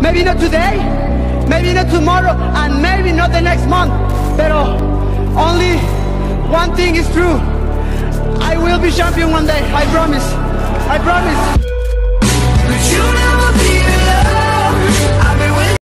Maybe not today, maybe not tomorrow, and maybe not the next month. Pero only one thing is true. I will be champion one day. I promise. I promise.